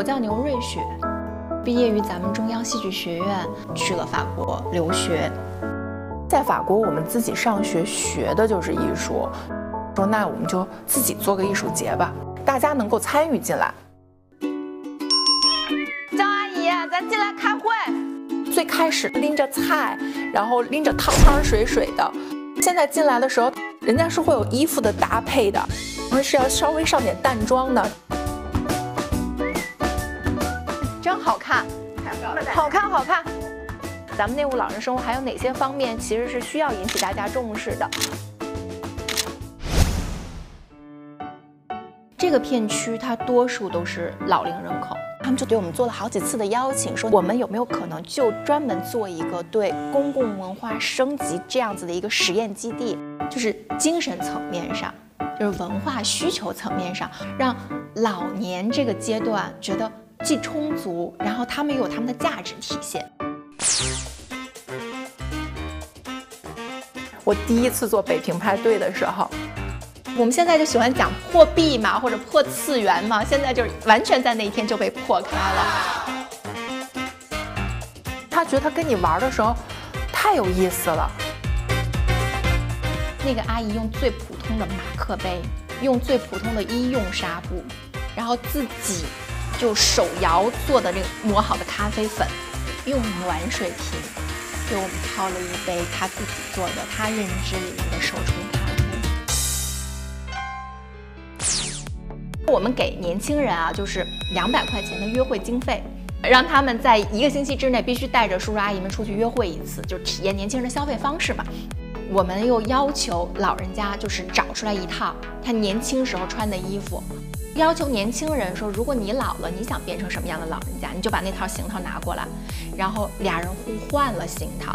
我叫牛瑞雪，毕业于咱们中央戏剧学院，去了法国留学。在法国，我们自己上学学的就是艺术，说那我们就自己做个艺术节吧，大家能够参与进来。张阿姨，咱进来开会。最开始拎着菜，然后拎着汤汤水水的，现在进来的时候，人家是会有衣服的搭配的，我们是要稍微上点淡妆的。真好看，好看好看。咱们内务老人生活还有哪些方面其实是需要引起大家重视的？这个片区它多数都是老龄人口，他们就对我们做了好几次的邀请，说我们有没有可能就专门做一个对公共文化升级这样子的一个实验基地，就是精神层面上，就是文化需求层面上，让老年这个阶段觉得既充足，然后他们又有他们的价值体现。我第一次做北平派对的时候，我们现在就喜欢讲破壁嘛，或者破次元嘛，现在就是完全在那一天就被破开了。他觉得他跟你玩的时候太有意思了。那个阿姨用最普通的马克杯，用最普通的医用纱布，然后自己就手摇做的那个磨好的咖啡粉，用暖水瓶。给我们泡了一杯他自己做的、他认知里面的手冲咖啡。我们给年轻人啊，就是两百块钱的约会经费，让他们在一个星期之内必须带着叔叔阿姨们出去约会一次，就体验年轻人的消费方式嘛。我们又要求老人家就是找出来一套他年轻时候穿的衣服。要求年轻人说，如果你老了，你想变成什么样的老人家，你就把那套行头拿过来，然后俩人互换了行头，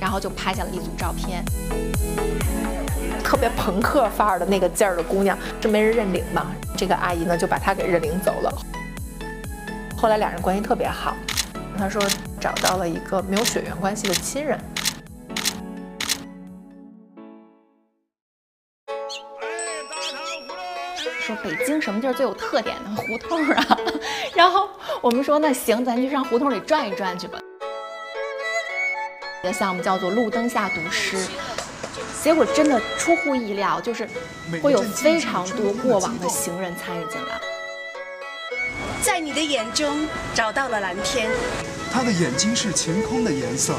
然后就拍下了一组照片。特别朋克范儿的那个劲儿的姑娘，这没人认领嘛，这个阿姨呢就把她给认领走了。后来俩人关系特别好，她说找到了一个没有血缘关系的亲人。说北京什么地儿最有特点呢胡同啊？然后我们说那行，咱就上胡同里转一转去吧。一个项目叫做路灯下读诗，结果真的出乎意料，就是会有非常多过往的行人参与进来。在你的眼中找到了蓝天，他的眼睛是晴空的颜色。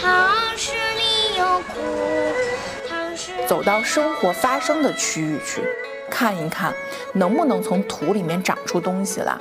唐诗里有苦，唐诗走到生活发生的区域去。看一看，能不能从土里面长出东西来。